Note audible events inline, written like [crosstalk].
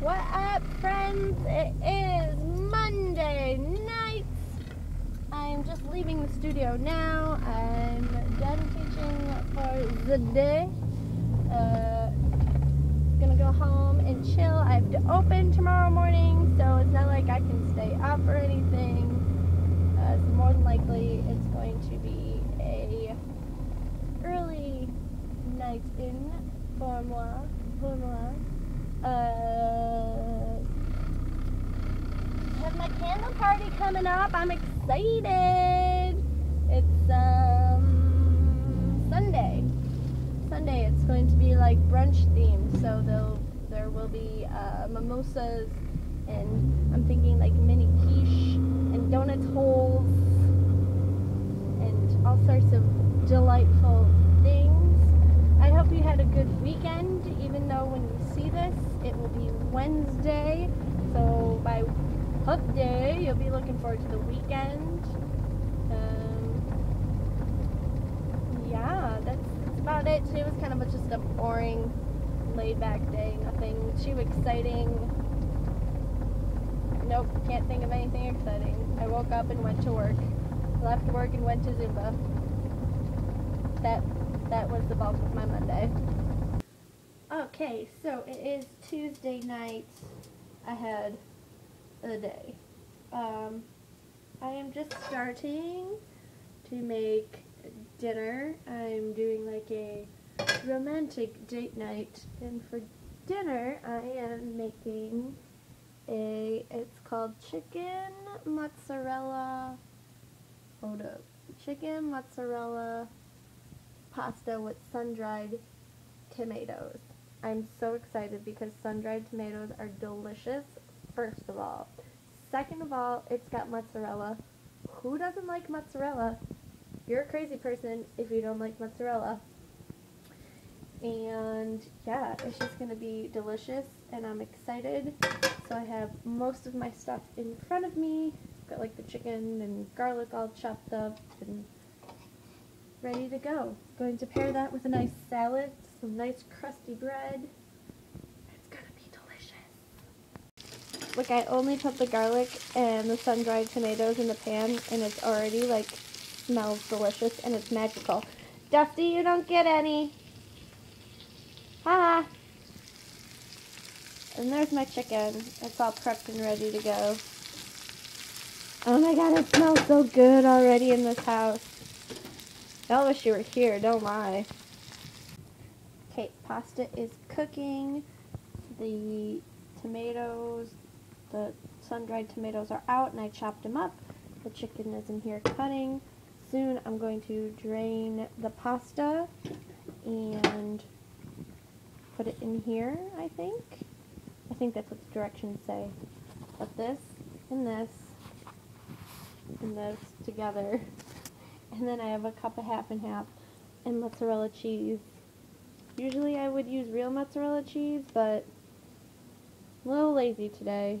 What up, friends? It is Monday night. I'm just leaving the studio now. I'm done teaching for the day. Uh, gonna go home and chill. I have to open tomorrow morning, so it's not like I can stay up or anything. Uh, so more than likely, it's going to be a early night in for moi. Moi. Uh, have my candle party coming up. I'm excited. It's um Sunday. Sunday. It's going to be like brunch themed, so there'll there will be uh, mimosas and I'm thinking like mini quiche and donut holes and all sorts of delightful things. I hope you had a good weekend, even though when you see this, it will be Wednesday. So by Hump Day, you'll be looking forward to the weekend. Um, yeah, that's, that's about it. Today was kind of a, just a boring, laid back day. Nothing too exciting. Nope, can't think of anything exciting. I woke up and went to work. Left work and went to Zumba. That that was the bulk of my Monday. Okay, so it is Tuesday night ahead of the day. Um, I am just starting to make dinner. I'm doing like a romantic date night, and for dinner, I am making a. It's called chicken mozzarella. Hold up, chicken mozzarella pasta with sun-dried tomatoes. I'm so excited because sun-dried tomatoes are delicious, first of all. Second of all, it's got mozzarella. Who doesn't like mozzarella? You're a crazy person if you don't like mozzarella. And yeah, it's just going to be delicious and I'm excited. So I have most of my stuff in front of me. Got like the chicken and garlic all chopped up and ready to go. Going to pair that with a nice salad, some nice crusty bread. It's gonna be delicious. Look, I only put the garlic and the sun-dried tomatoes in the pan and it's already like smells delicious and it's magical. Dusty, you don't get any. Ha! And there's my chicken. It's all prepped and ready to go. Oh my god, it smells so good already in this house. I wish you were here, don't lie. Okay, pasta is cooking. The tomatoes, the sun-dried tomatoes are out and I chopped them up. The chicken is in here cutting. Soon I'm going to drain the pasta and put it in here, I think. I think that's what the directions say. Put this and this and this together. [laughs] And then I have a cup of half and half and mozzarella cheese. Usually I would use real mozzarella cheese, but a little lazy today.